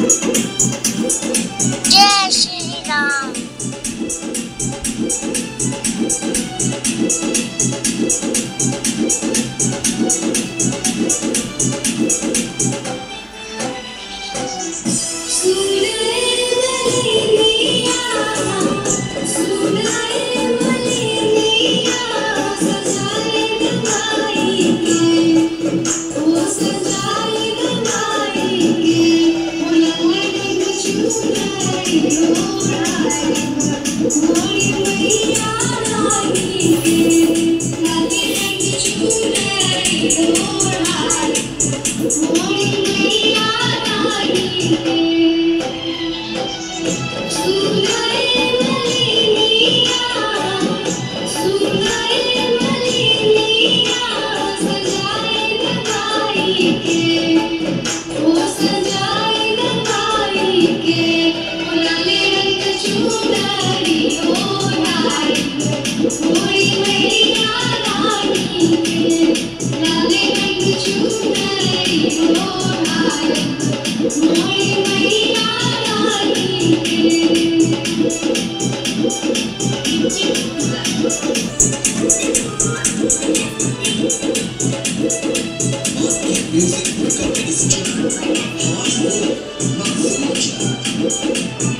Yeah, she's on. Music recovery is key. Hard work, not culture.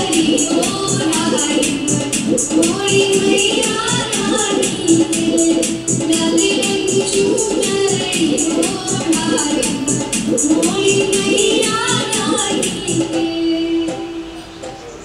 Oh,